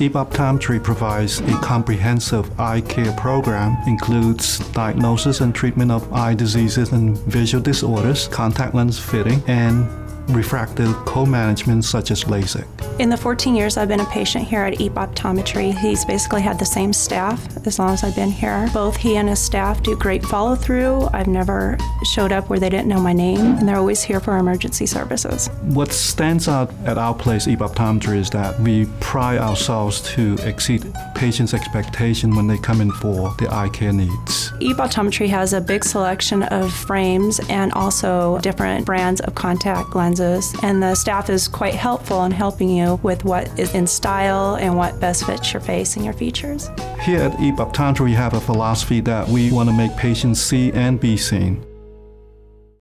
EAP Optometry provides a comprehensive eye care program, includes diagnosis and treatment of eye diseases and visual disorders, contact lens fitting, and refractive co-management such as LASIK. In the 14 years I've been a patient here at EAP Optometry, he's basically had the same staff as long as I've been here. Both he and his staff do great follow through. I've never showed up where they didn't know my name, and they're always here for emergency services. What stands out at our place, EAP Optometry, is that we pride ourselves to exceed patients' expectation when they come in for their eye care needs. EAP Optometry has a big selection of frames and also different brands of contact lenses, and the staff is quite helpful in helping you with what is in style and what best fits your face and your features. Here at Optometry, we have a philosophy that we want to make patients see and be seen.